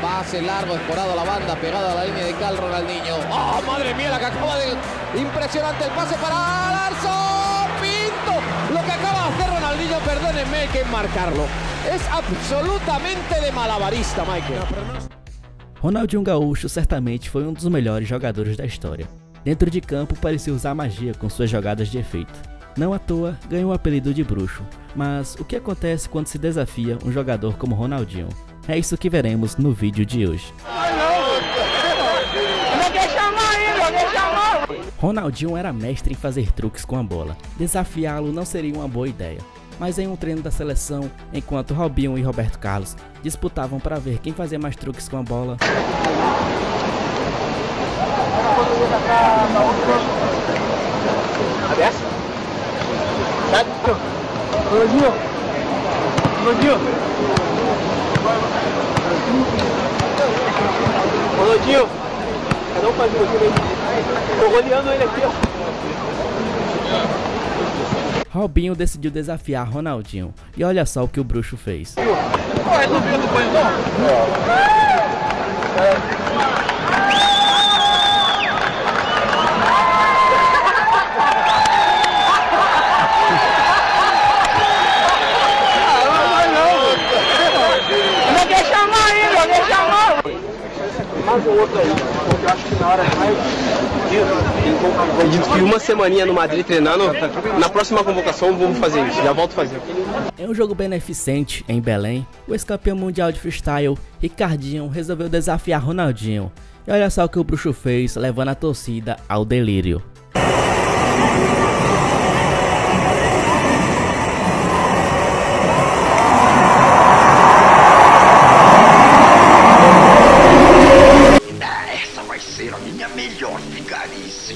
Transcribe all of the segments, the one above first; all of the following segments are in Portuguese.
Pase largo, escorado a la banda, pegado a la línea de cal Ronaldinho. ¡Oh, madre mía, la que acaba de... Impresionante el pase para Larson Pinto. Lo que acaba de hacer Ronaldinho, perdónenme, hay que marcarlo. Es absolutamente de malabarista, Michael. Ronaldinho Gaúcho certamente foi um dos melhores jogadores da história. Dentro de campo parecia usar magia com suas jogadas de efeito. Não à toa ganhou o apelido de bruxo. Mas o que acontece quando se desafia um jogador como Ronaldinho? É isso que veremos no vídeo de hoje. Ronaldinho era mestre em fazer truques com a bola. Desafiá-lo não seria uma boa ideia. Mas em um treino da seleção, enquanto Robinho e Roberto Carlos disputavam para ver quem fazia mais truques com a bola? Ronaldinho! Cada um faz um pouquinho aí. Tô rodeando ele aqui, ó. Robinho decidiu desafiar Ronaldinho. E olha só o que o bruxo fez. Ó, é duvido do Coelho, Não outro aí, porque eu acho que na hora mais Acredito que uma semaninha no Madrid treinando, na próxima convocação vamos fazer isso, já volto a fazer. Em um jogo beneficente em Belém, o ex-campeão mundial de freestyle, Ricardinho, resolveu desafiar Ronaldinho. E olha só o que o bruxo fez, levando a torcida ao delírio. Melhor vigarice.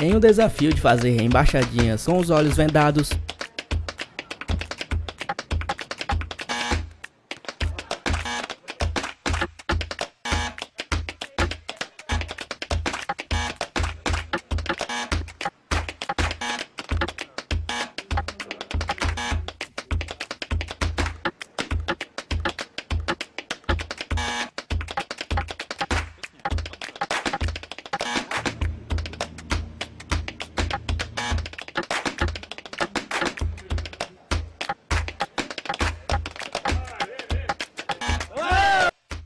Em um desafio de fazer embaixadinhas com os olhos vendados,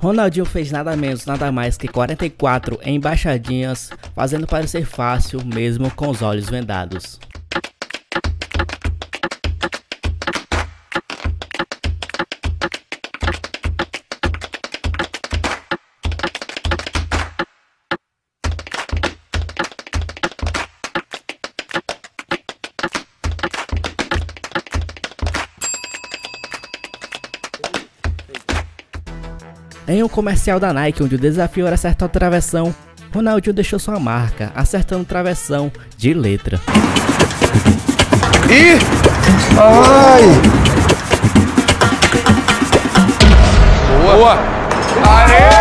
Ronaldinho fez nada menos, nada mais que 44 embaixadinhas, fazendo parecer fácil mesmo com os olhos vendados. Em um comercial da Nike, onde o desafio era acertar o travessão, Ronaldinho deixou sua marca, acertando o travessão de letra. Ih! Ai! Boa! Boa! Aê!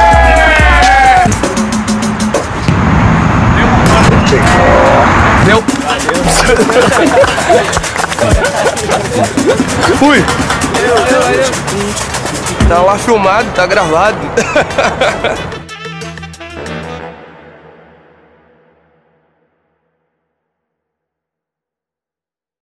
Deu! Fui! Tá lá filmado, tá gravado.